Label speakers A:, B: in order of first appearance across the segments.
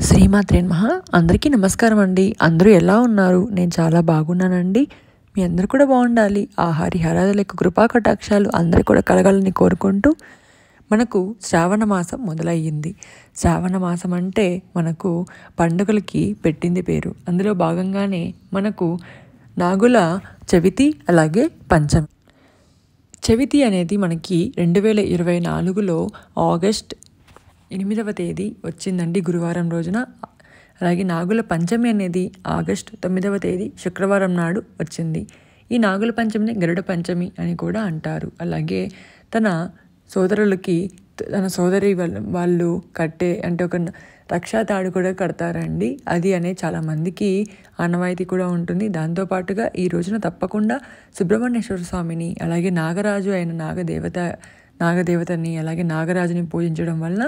A: శ్రీమాత్రే మహా అందరికీ నమస్కారం అండి. అందరూ ఎలా ఉన్నారు? నేను చాలా బాగున్నానండి. మీ అందరూ కూడా బాగుండాలి. ఆ హరిహరాల యొక్క కృపా కటాక్షాలు అందరూ కూడా కలగాలని కోరుకుంటూ మనకు శ్రావణ మాసం మొదలయ్యింది. శ్రావణ మాసం అంటే మనకు పండుగలకి పెట్టింది పేరు. అందులో భాగంగానే మనకు నాగుల చవితి అలాగే పంచమి. చవితి అనేది మనకి రెండు వేల ఇరవై నాలుగులో ఆగస్ట్ ఎనిమిదవ తేదీ వచ్చిందండి గురువారం రోజున. అలాగే నాగుల పంచమి అనేది ఆగస్ట్ తొమ్మిదవ తేదీ శుక్రవారం నాడు వచ్చింది. ఈ నాగుల పంచమిని గరుడ పంచమి అని కూడా అంటారు. అలాగే తన సోదరులకి తన సోదరి వాళ్ళ వాళ్ళు కట్టే అంటే ఒక రక్షా తాడు కూడా కడతారండి. అది అనే చాలామందికి ఆనవాయితీ కూడా ఉంటుంది. దాంతోపాటుగా ఈ రోజున తప్పకుండా సుబ్రహ్మణ్యేశ్వర స్వామిని అలాగే నాగరాజు అయిన నాగదేవత నాగదేవతని అలాగే నాగరాజుని పూజించడం వలన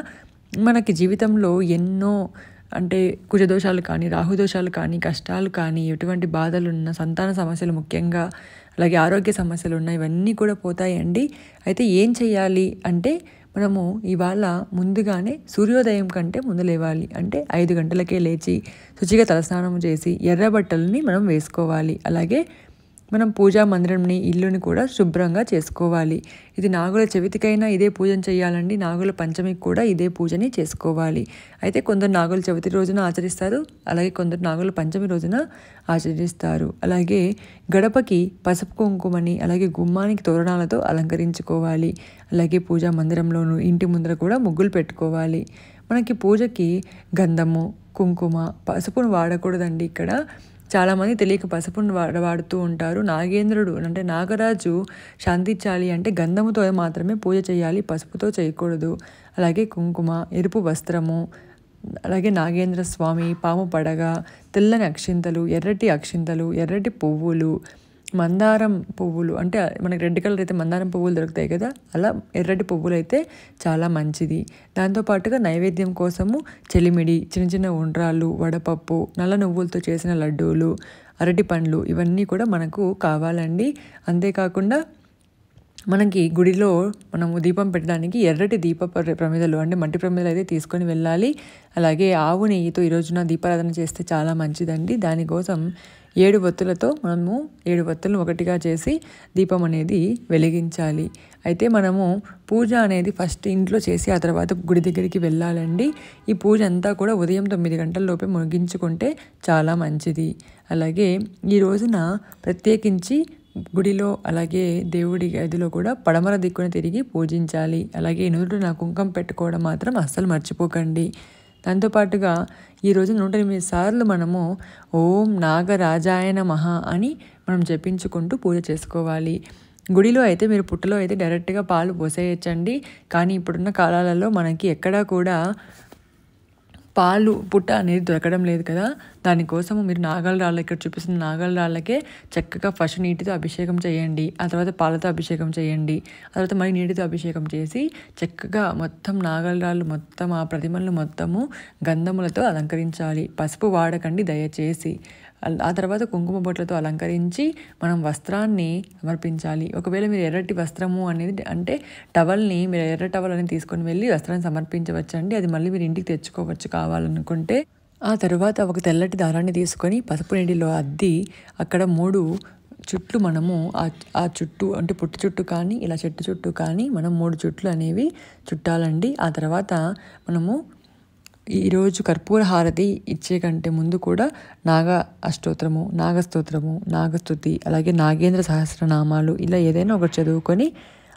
A: మనకి జీవితంలో ఎన్నో అంటే కుజదోషాలు కానీ రాహుదోషాలు కానీ కష్టాలు కానీ ఎటువంటి బాధలు ఉన్న సంతాన సమస్యలు ముఖ్యంగా అలాగే ఆరోగ్య సమస్యలు ఉన్న ఇవన్నీ కూడా పోతాయండి. అయితే ఏం చేయాలి అంటే మనము ఇవాళ ముందుగానే సూర్యోదయం కంటే ముందు లేవాలి. అంటే ఐదు గంటలకే లేచి శుచిగా తలస్నానం చేసి ఎర్ర బట్టలని మనం వేసుకోవాలి. అలాగే మనం పూజా మందిరంని ఇల్లుని కూడా శుభ్రంగా చేసుకోవాలి. ఇది నాగుల చవితికైనా ఇదే పూజను చేయాలండి. నాగుల పంచమికి కూడా ఇదే పూజని చేసుకోవాలి. అయితే కొందరు నాగుల చవితి రోజున ఆచరిస్తారు. అలాగే కొందరు నాగుల పంచమి రోజున ఆచరిస్తారు. అలాగే గడపకి పసుపు కుంకుమని అలాగే గుమ్మానికి తోరణాలతో అలంకరించుకోవాలి. అలాగే పూజా మందిరంలోనూ ఇంటి ముందర కూడా ముగ్గులు పెట్టుకోవాలి. మనకి పూజకి గంధము కుంకుమ పసుపును వాడకూడదండి ఇక్కడ. చాలామంది తెలియక పసుపును వాడ వాడుతూ ఉంటారు. నాగేంద్రుడు అంటే నాగరాజు శాంతించాలి అంటే గంధముతో మాత్రమే పూజ చేయాలి పసుపుతో చేయకూడదు. అలాగే కుంకుమ ఎరుపు వస్త్రము అలాగే నాగేంద్ర స్వామి పాము పడగ తెల్లని అక్షింతలు ఎర్రటి అక్షింతలు ఎర్రటి పువ్వులు మందారం పువ్వులు అంటే మనకి రెడ్ కలర్ అయితే మందారం పువ్వులు దొరుకుతాయి కదా అలా ఎర్రటి పువ్వులు అయితే చాలా మంచిది. దాంతోపాటుగా నైవేద్యం కోసము చెలిమిడి చిన్న చిన్న ఉండ్రాళ్ళు వడపప్పు నల్ల నువ్వులతో చేసిన లడ్డూలు అరటి పండ్లు ఇవన్నీ కూడా మనకు కావాలండి. అంతేకాకుండా మనకి గుడిలో మనము దీపం పెట్టడానికి ఎర్రటి దీప ప్రమిదలు అంటే మట్టి ప్రమిదలు అయితే తీసుకొని వెళ్ళాలి. అలాగే ఆవు నెయ్యితో ఈ రోజున దీపారాధన చేస్తే చాలా మంచిదండి. దానికోసం ఏడు వత్తులతో మనము ఏడు వత్తులను ఒకటిగా చేసి దీపం అనేది వెలిగించాలి. అయితే మనము పూజ అనేది ఫస్ట్ ఇంట్లో చేసి ఆ తర్వాత గుడి దగ్గరికి వెళ్ళాలండి. ఈ పూజ అంతా కూడా ఉదయం తొమ్మిది గంటల లోపే ముగించుకుంటే చాలా మంచిది. అలాగే ఈ రోజున ప్రత్యేకించి గుడిలో అలాగే దేవుడి గదిలో కూడా పడమర దిక్కున తిరిగి పూజించాలి. అలాగే నుదుట నా కుంకం పెట్టుకోవడం మాత్రం అస్సలు మర్చిపోకండి. దాంతోపాటుగా ఈరోజు నూట ఎనిమిది సార్లు మనము ఓం నాగరాజాయన మహా అని మనం జపించుకుంటూ పూజ చేసుకోవాలి. గుడిలో అయితే మీరు పుట్టలో అయితే డైరెక్ట్గా పాలు పోసేయచ్చండి. కానీ ఇప్పుడున్న కాలాలలో మనకి ఎక్కడా కూడా పాలు పుట్ట అనేది దొరకడం లేదు కదా. దానికోసము మీరు నాగల రాళ్ళ ఇక్కడ చూపిస్తున్న నాగల రాళ్ళకే చక్కగా ఫస్ట్ నీటితో అభిషేకం చేయండి ఆ తర్వాత పాలతో అభిషేకం చేయండి ఆ తర్వాత మళ్ళీ నీటితో అభిషేకం చేసి చక్కగా మొత్తం నాగల రాళ్ళు మొత్తం ఆ ప్రతిమలను మొత్తము గంధములతో అలంకరించాలి. పసుపు వాడకండి దయచేసి. ఆ తర్వాత కుంకుమ బొట్లతో అలంకరించి మనం వస్త్రాన్ని సమర్పించాలి. ఒకవేళ మీరు ఎర్రటి వస్త్రము అనేది అంటే టవల్ని మీరు ఎర్ర టవల్ అని తీసుకొని వెళ్ళి వస్త్రాన్ని సమర్పించవచ్చండి. అది మళ్ళీ మీరు ఇంటికి తెచ్చుకోవచ్చు కావాలనుకుంటే. ఆ తర్వాత ఒక తెల్లటి దారాన్ని తీసుకొని పసుపు నీటిలో అద్ది అక్కడ మూడు చుట్లు మనము ఆ చుట్టూ అంటే పుట్టు చుట్టూ కానీ ఇలా చెట్టు చుట్టూ కానీ మనం మూడు చుట్లు అనేవి చుట్టాలండి. ఆ తర్వాత మనము ఈరోజు కర్పూర హారతి ఇచ్చే కంటే ముందు కూడా నాగ అష్టోత్తరము నాగస్తోత్రము నాగస్తుతి అలాగే నాగేంద్ర సహస్రనామాలు ఇలా ఏదైనా ఒకటి చదువుకొని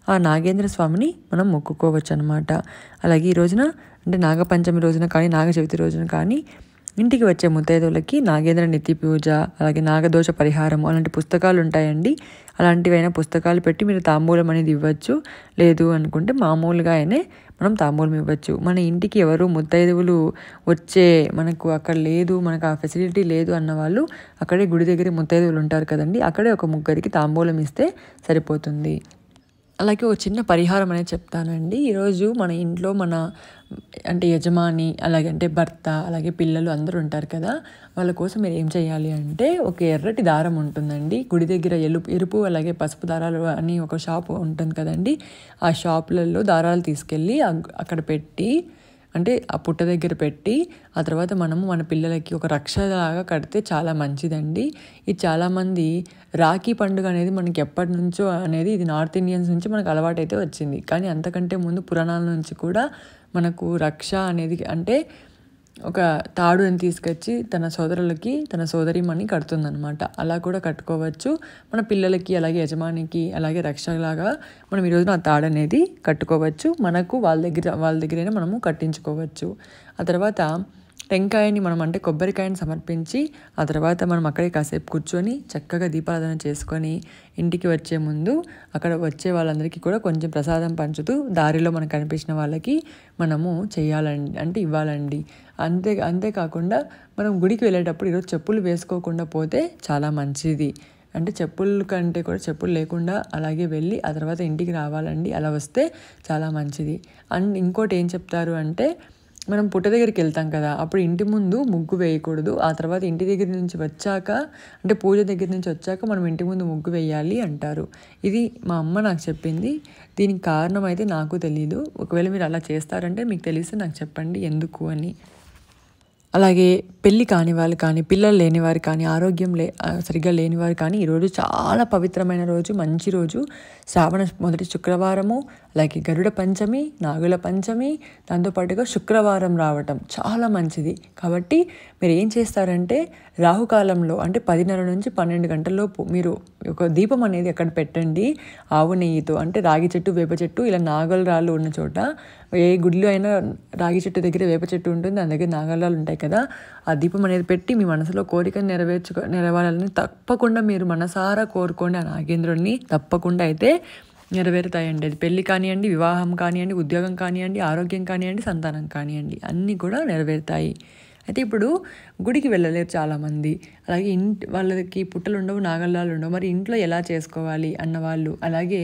A: ఆ నాగేంద్ర స్వామిని మనం మొక్కుకోవచ్చు అనమాట అలాగే ఈ రోజున అంటే నాగపంచమి రోజున కానీ నాగ చవితి రోజున కానీ ఇంటికి వచ్చే ముత్తైదువులకి నాగేంద్ర నిత్య పూజ అలాగే నాగదోష పరిహారం అలాంటి పుస్తకాలు ఉంటాయండి. అలాంటివైనా పుస్తకాలు పెట్టి మీరు తాంబూలం అనేది ఇవ్వచ్చు. లేదు అనుకుంటే మామూలుగా అయినే మనం తాంబూలం ఇవ్వచ్చు. మన ఇంటికి ఎవరు ముత్తైదువులు వచ్చే మనకు అక్కడ లేదు మనకు ఆ ఫెసిలిటీ లేదు అన్న వాళ్ళు అక్కడే గుడి దగ్గర ముత్తైదువులు ఉంటారు కదండి. అక్కడే ఒక ముగ్గురికి తాంబూలం ఇస్తే సరిపోతుంది. అలాగే ఒక చిన్న పరిహారం అనేది చెప్తానండి. ఈరోజు మన ఇంట్లో మన అంటే యజమాని అలాగే అంటే భర్త అలాగే పిల్లలు అందరూ ఉంటారు కదా వాళ్ళ కోసం మీరు ఏం చేయాలి అంటే ఒక ఎర్రటి దారం ఉంటుందండి. గుడి దగ్గర ఎలుపు ఎరుపు అలాగే పసుపు దారాలు అని ఒక షాప్ ఉంటుంది కదండి. ఆ షాపులలో దారాలు తీసుకెళ్ళి అక్కడ పెట్టి అంటే ఆ పుట్ట దగ్గర పెట్టి ఆ తర్వాత మనము మన పిల్లలకి ఒక రక్షలాగా కడితే చాలా మంచిదండి. ఇది చాలామంది రాఖీ పండుగ అనేది మనకి ఎప్పటి నుంచో అనేది ఇది నార్త్ ఇండియన్స్ నుంచి మనకు అలవాటైతే వచ్చింది. కానీ అంతకంటే ముందు పురాణాల నుంచి కూడా మనకు రక్ష అనేది అంటే ఒక తాడుని తీసుకొచ్చి తన సోదరులకి తన సోదరిమని కడుతుందనమాట అలా కూడా కట్టుకోవచ్చు. మన పిల్లలకి అలాగే యజమానికి అలాగే రక్షలాగా మనం ఈరోజు ఆ తాడు అనేది కట్టుకోవచ్చు. మనకు వాళ్ళ దగ్గర వాళ్ళ దగ్గరైనా మనము కట్టించుకోవచ్చు. ఆ తర్వాత టెంకాయని మనం అంటే కొబ్బరికాయని సమర్పించి ఆ తర్వాత మనం అక్కడే కాసేపు కూర్చొని చక్కగా దీపారాధన చేసుకొని ఇంటికి వచ్చే ముందు అక్కడ వచ్చే వాళ్ళందరికీ కూడా కొంచెం ప్రసాదం పంచుతూ దారిలో మనకు కనిపించిన వాళ్ళకి మనము చేయాలండి అంటే ఇవ్వాలండి. అంతే అంతేకాకుండా మనం గుడికి వెళ్ళేటప్పుడు ఈరోజు చెప్పులు వేసుకోకుండా పోతే చాలా మంచిది. అంటే చెప్పుల కంటే కూడా చెప్పులు లేకుండా అలాగే వెళ్ళి ఆ తర్వాత ఇంటికి రావాలండి అలా వస్తే చాలా మంచిది. అండ్ ఇంకోటి ఏం చెప్తారు అంటే మనం పుట్ట దగ్గరికి వెళ్తాం కదా అప్పుడు ఇంటి ముందు ముగ్గు వేయకూడదు. ఆ తర్వాత ఇంటి దగ్గర నుంచి వచ్చాక అంటే పూజ దగ్గర నుంచి వచ్చాక మనం ఇంటి ముందు ముగ్గు వేయాలి అంటారు. ఇది మా అమ్మ నాకు చెప్పింది. దీనికి కారణం అయితే నాకు తెలియదు ఒకవేళ మీరు అలా చేస్తారంటే మీకు తెలిస్తే నాకు చెప్పండి ఎందుకు అని. అలాగే పెళ్ళి కాని వాళ్ళు కానీ పిల్లలు లేని వారు కానీ ఆరోగ్యం లే సరిగ్గా లేని వారు కానీ ఈరోజు చాలా పవిత్రమైన రోజు మంచి రోజు. శ్రావణ మొదటి శుక్రవారము అలాగే గరుడ పంచమి నాగుల పంచమి దాంతోపాటుగా శుక్రవారం రావటం చాలా మంచిది. కాబట్టి మీరు ఏం చేస్తారంటే రాహుకాలంలో అంటే పదిన్నర నుంచి పన్నెండు గంటల్లోపు మీరు ఒక దీపం అనేది అక్కడ పెట్టండి. ఆవు నెయ్యితో అంటే రాగి చెట్టు వేప చెట్టు ఇలా నాగల రాళ్ళు ఉన్న చోట ఏ గుడిలో అయినా రాగి చెట్టు దగ్గర వేప చెట్టు ఉంటుంది దాని దగ్గర నాగలాలు ఉంటాయి కదా ఆ దీపం అనేది పెట్టి మీ మనసులో కోరికను నెరవేర్చుకో నెరవేరాలని తప్పకుండా మీరు మనసారా కోరుకోండి ఆ నాగేంద్రుడిని తప్పకుండా అయితే నెరవేరుతాయండి. అది పెళ్ళి కానివ్వండి వివాహం కానివ్వండి ఉద్యోగం కానివ్వండి ఆరోగ్యం కానివ్వండి సంతానం కానివ్వండి. అన్నీ కూడా నెరవేరుతాయి. అయితే ఇప్పుడు గుడికి వెళ్ళలేరు చాలామంది. అలాగే ఇంటి వాళ్ళకి పుట్టలు ఉండవు నాగల్లాలు ఉండవు. మరి ఇంట్లో ఎలా చేసుకోవాలి అన్న వాళ్ళు అలాగే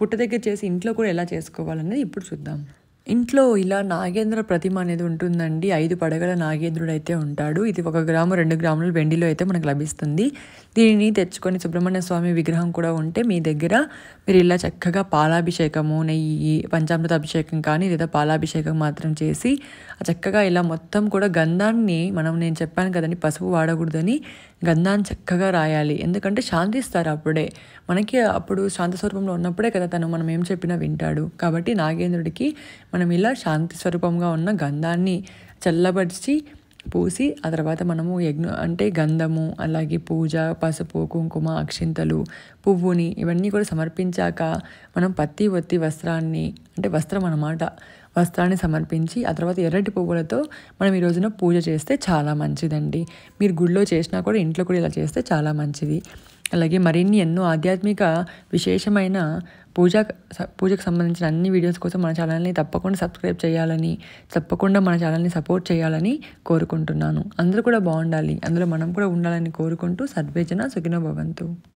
A: పుట్ట దగ్గర చేసి ఇంట్లో కూడా ఎలా చేసుకోవాలనేది ఇప్పుడు చూద్దాం. ఇంట్లో ఇలా నాగేంద్ర ప్రతిమ అనేది ఉంటుందండి. ఐదు పడగల నాగేంద్రుడు అయితే ఉంటాడు. ఇది ఒక గ్రాము రెండు గ్రాముల వెండిలో అయితే మనకు లభిస్తుంది. దీనిని తెచ్చుకొని సుబ్రహ్మణ్య స్వామి విగ్రహం కూడా ఉంటే మీ దగ్గర మీరు ఇలా చక్కగా పాలాభిషేకము నెయ్యి పంచామృత అభిషేకం కానీ లేదా పాలాభిషేకం మాత్రం చేసి చక్కగా ఇలా మొత్తం కూడా గంధాన్ని మనం నేను చెప్పాను కదండి పసుపు వాడకూడదని గంధాన్ని చక్కగా రాయాలి. ఎందుకంటే శాంతిస్తారు అప్పుడే. మనకి అప్పుడు శాంతి స్వరూపంలో ఉన్నప్పుడే కదా తను మనం ఏం చెప్పినా వింటాడు. కాబట్టి నాగేంద్రుడికి మనం ఇలా శాంతి స్వరూపంగా ఉన్న గంధాన్ని చల్లబరిచి పూసి ఆ తర్వాత మనము యజ్ఞ అంటే గంధము అలాగే పూజ పసుపు కుంకుమ అక్షింతలు పువ్వుని ఇవన్నీ కూడా సమర్పించాక మనం పత్తి ఒత్తి వస్త్రాన్ని అంటే వస్త్రం అన్నమాట వస్త్రాన్ని సమర్పించి ఆ తర్వాత ఎర్రటి పువ్వులతో మనం ఈ రోజున పూజ చేస్తే చాలా మంచిదండి. మీరు గుడిలో చేసినా కూడా ఇంట్లో కూడా ఇలా చేస్తే చాలా మంచిది. అలాగే మరిన్ని ఎన్నో ఆధ్యాత్మిక విశేషమైన పూజ పూజకు సంబంధించిన అన్ని వీడియోస్ కోసం మన ఛానల్ని తప్పకుండా సబ్స్క్రైబ్ చేయాలని తప్పకుండా మన ఛానల్ని సపోర్ట్ చేయాలని కోరుకుంటున్నాను. అందరూ కూడా బాగుండాలి. అందులో మనం కూడా ఉండాలని కోరుకుంటూ సద్వేజన సుఖినో భవంతు.